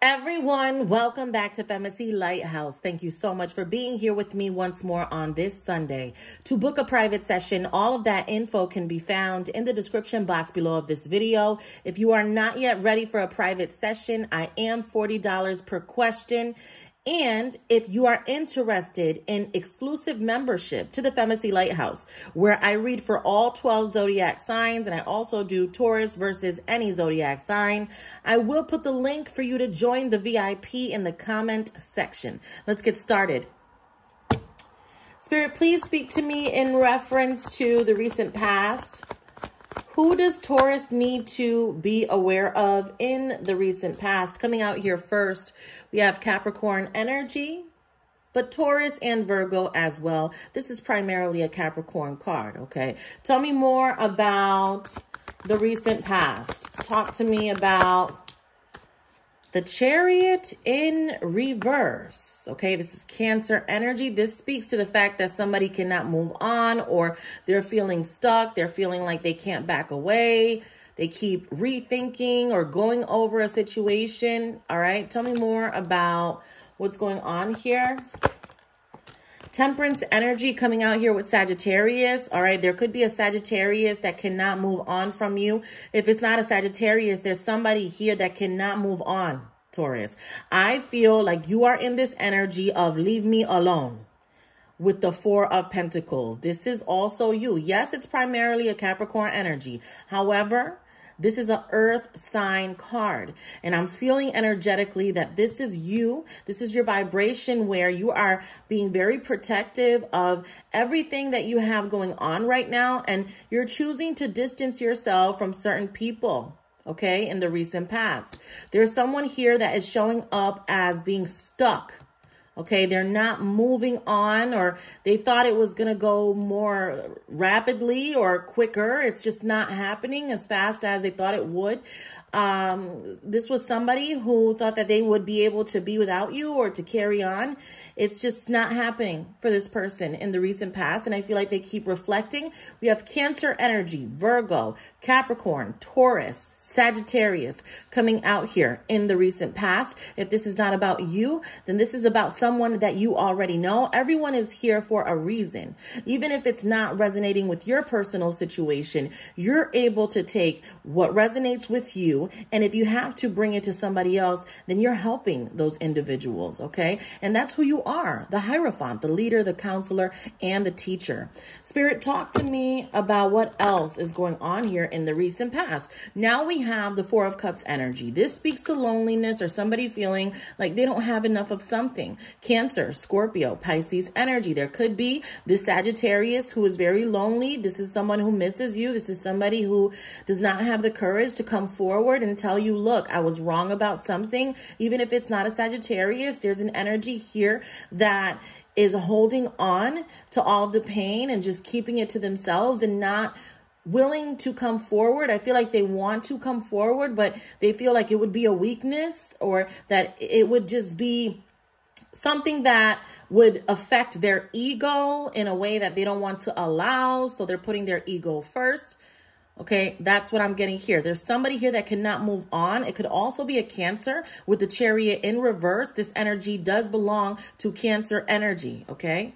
Everyone, welcome back to Femacy Lighthouse. Thank you so much for being here with me once more on this Sunday. To book a private session, all of that info can be found in the description box below of this video. If you are not yet ready for a private session, I am $40 per question. And if you are interested in exclusive membership to the Femacy Lighthouse, where I read for all 12 zodiac signs and I also do Taurus versus any zodiac sign, I will put the link for you to join the VIP in the comment section. Let's get started. Spirit, please speak to me in reference to the recent past. Who does Taurus need to be aware of in the recent past? Coming out here first, we have Capricorn energy, but Taurus and Virgo as well. This is primarily a Capricorn card, okay? Tell me more about the recent past. Talk to me about the chariot in reverse. Okay, this is Cancer energy. This speaks to the fact that somebody cannot move on or they're feeling stuck. They're feeling like they can't back away. They keep rethinking or going over a situation. All right, tell me more about what's going on here. Temperance energy coming out here with Sagittarius. All right, there could be a Sagittarius that cannot move on from you. If it's not a Sagittarius, there's somebody here that cannot move on, Taurus. I feel like you are in this energy of leave me alone with the Four of Pentacles. This is also you. Yes, it's primarily a Capricorn energy. However, this is an earth sign card. And I'm feeling energetically that this is you. This is your vibration where you are being very protective of everything that you have going on right now. And you're choosing to distance yourself from certain people okay, in the recent past. There's someone here that is showing up as being stuck Okay, they're not moving on or they thought it was going to go more rapidly or quicker. It's just not happening as fast as they thought it would. Um, this was somebody who thought that they would be able to be without you or to carry on. It's just not happening for this person in the recent past. And I feel like they keep reflecting. We have Cancer energy, Virgo, Capricorn, Taurus, Sagittarius coming out here in the recent past. If this is not about you, then this is about someone that you already know. Everyone is here for a reason. Even if it's not resonating with your personal situation, you're able to take what resonates with you. And if you have to bring it to somebody else, then you're helping those individuals. Okay. And that's who you are the Hierophant, the leader, the counselor, and the teacher. Spirit, talk to me about what else is going on here in the recent past. Now we have the Four of Cups energy. This speaks to loneliness or somebody feeling like they don't have enough of something. Cancer, Scorpio, Pisces energy. There could be the Sagittarius who is very lonely. This is someone who misses you. This is somebody who does not have the courage to come forward and tell you, look, I was wrong about something. Even if it's not a Sagittarius, there's an energy here that is holding on to all of the pain and just keeping it to themselves and not willing to come forward. I feel like they want to come forward, but they feel like it would be a weakness or that it would just be something that would affect their ego in a way that they don't want to allow. So they're putting their ego first. Okay, that's what I'm getting here. There's somebody here that cannot move on. It could also be a cancer with the chariot in reverse. This energy does belong to cancer energy, okay?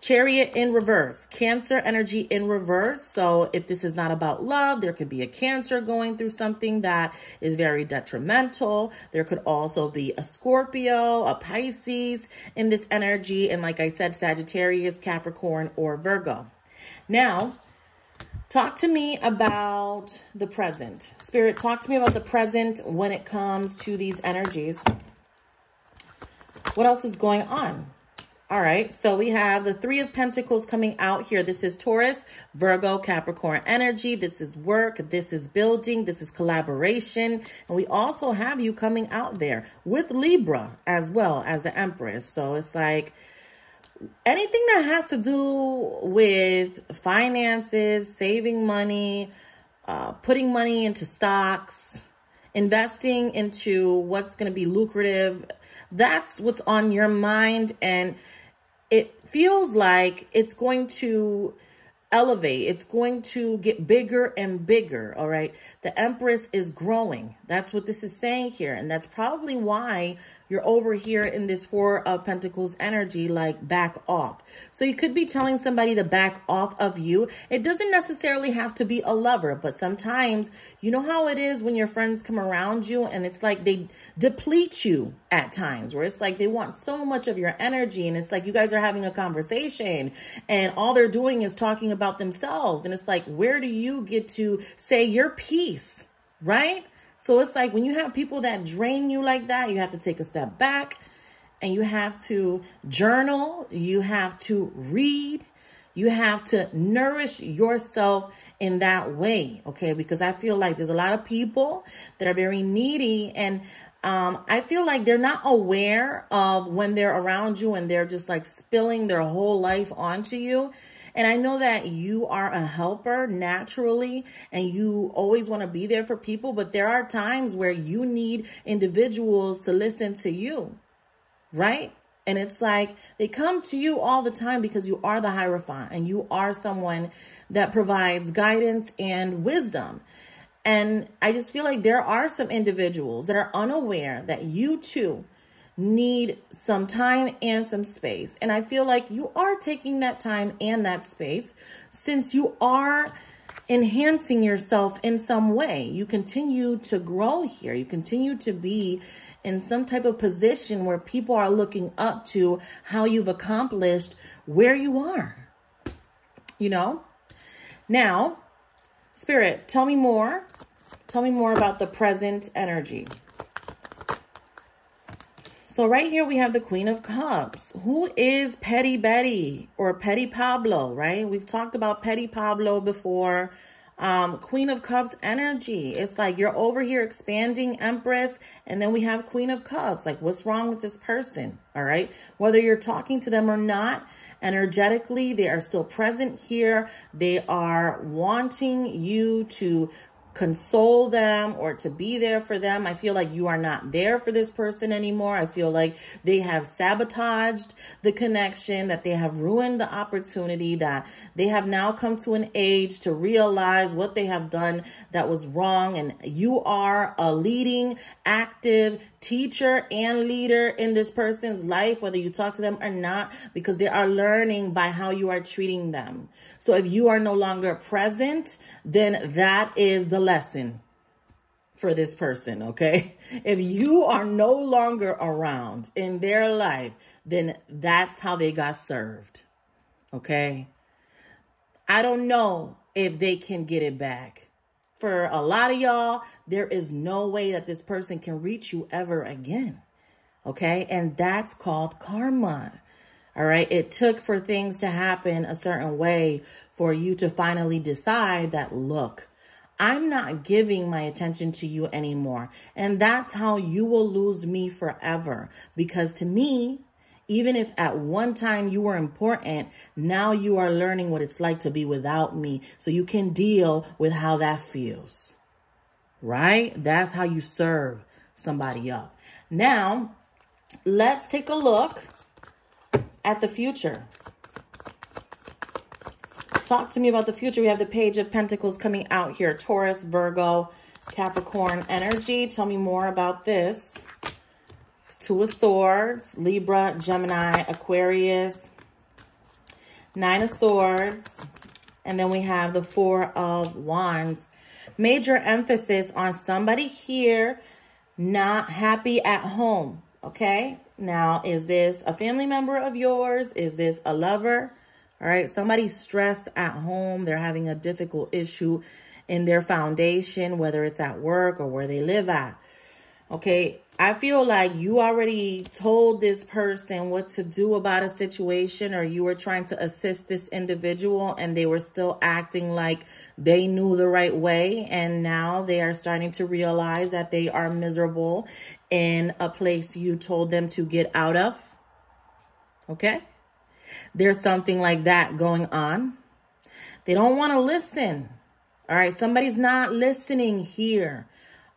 Chariot in reverse, cancer energy in reverse. So if this is not about love, there could be a cancer going through something that is very detrimental. There could also be a Scorpio, a Pisces in this energy. And like I said, Sagittarius, Capricorn, or Virgo. Now, Talk to me about the present. Spirit, talk to me about the present when it comes to these energies. What else is going on? All right, so we have the Three of Pentacles coming out here. This is Taurus, Virgo, Capricorn energy. This is work. This is building. This is collaboration. And we also have you coming out there with Libra as well as the Empress. So it's like anything that has to do with finances, saving money, uh, putting money into stocks, investing into what's going to be lucrative, that's what's on your mind. And it feels like it's going to elevate. It's going to get bigger and bigger. All right. The Empress is growing. That's what this is saying here. And that's probably why you're over here in this Four of Pentacles energy, like back off. So you could be telling somebody to back off of you. It doesn't necessarily have to be a lover, but sometimes you know how it is when your friends come around you and it's like they deplete you at times where it's like they want so much of your energy and it's like you guys are having a conversation and all they're doing is talking about themselves. And it's like, where do you get to say your piece, right? So it's like when you have people that drain you like that, you have to take a step back and you have to journal, you have to read, you have to nourish yourself in that way, okay? Because I feel like there's a lot of people that are very needy and um, I feel like they're not aware of when they're around you and they're just like spilling their whole life onto you. And I know that you are a helper naturally and you always want to be there for people, but there are times where you need individuals to listen to you, right? And it's like they come to you all the time because you are the Hierophant and you are someone that provides guidance and wisdom. And I just feel like there are some individuals that are unaware that you too need some time and some space. And I feel like you are taking that time and that space since you are enhancing yourself in some way. You continue to grow here. You continue to be in some type of position where people are looking up to how you've accomplished where you are. You know? Now, Spirit, tell me more. Tell me more about the present energy. So right here we have the Queen of Cups. Who is Petty Betty or Petty Pablo, right? We've talked about Petty Pablo before. Um, Queen of Cups energy. It's like you're over here expanding Empress, and then we have Queen of Cups. Like, what's wrong with this person? All right. Whether you're talking to them or not, energetically, they are still present here. They are wanting you to console them or to be there for them. I feel like you are not there for this person anymore. I feel like they have sabotaged the connection, that they have ruined the opportunity, that they have now come to an age to realize what they have done that was wrong. And you are a leading, active teacher and leader in this person's life, whether you talk to them or not, because they are learning by how you are treating them. So if you are no longer present, then that is the lesson for this person, okay? If you are no longer around in their life, then that's how they got served, okay? I don't know if they can get it back. For a lot of y'all, there is no way that this person can reach you ever again, okay? And that's called karma. All right. It took for things to happen a certain way for you to finally decide that, look, I'm not giving my attention to you anymore. And that's how you will lose me forever. Because to me, even if at one time you were important, now you are learning what it's like to be without me. So you can deal with how that feels. Right? That's how you serve somebody up. Now, let's take a look at the future. Talk to me about the future. We have the Page of Pentacles coming out here. Taurus, Virgo, Capricorn energy. Tell me more about this. Two of Swords, Libra, Gemini, Aquarius, Nine of Swords, and then we have the Four of Wands. Major emphasis on somebody here not happy at home, okay? Now, is this a family member of yours? Is this a lover? All right, somebody's stressed at home. They're having a difficult issue in their foundation, whether it's at work or where they live at. Okay, I feel like you already told this person what to do about a situation or you were trying to assist this individual and they were still acting like they knew the right way. And now they are starting to realize that they are miserable in a place you told them to get out of. Okay? There's something like that going on. They don't want to listen. All right. Somebody's not listening here.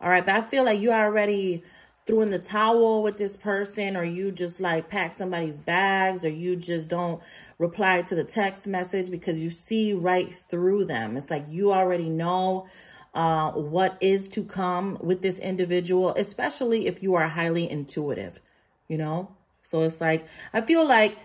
All right. But I feel like you already threw in the towel with this person or you just like pack somebody's bags or you just don't reply to the text message because you see right through them. It's like you already know uh, what is to come with this individual, especially if you are highly intuitive, you know? So it's like, I feel like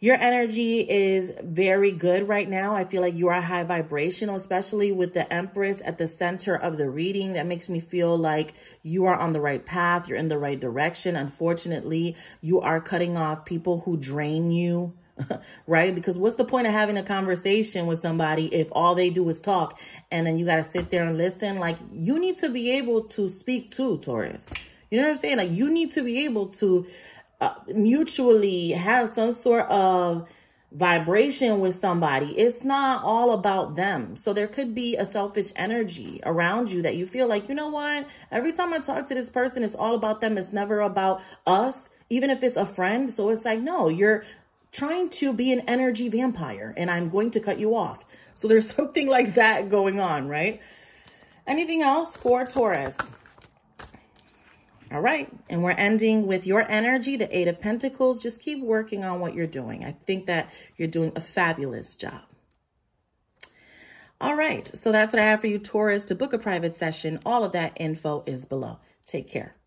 your energy is very good right now. I feel like you are high vibrational, especially with the Empress at the center of the reading. That makes me feel like you are on the right path. You're in the right direction. Unfortunately, you are cutting off people who drain you. right? Because what's the point of having a conversation with somebody if all they do is talk and then you got to sit there and listen? Like, you need to be able to speak too, Taurus. You know what I'm saying? Like, you need to be able to uh, mutually have some sort of vibration with somebody. It's not all about them. So there could be a selfish energy around you that you feel like, you know what? Every time I talk to this person, it's all about them. It's never about us, even if it's a friend. So it's like, no, you're trying to be an energy vampire and I'm going to cut you off. So there's something like that going on, right? Anything else for Taurus? All right. And we're ending with your energy, the Eight of Pentacles. Just keep working on what you're doing. I think that you're doing a fabulous job. All right. So that's what I have for you, Taurus. To book a private session, all of that info is below. Take care.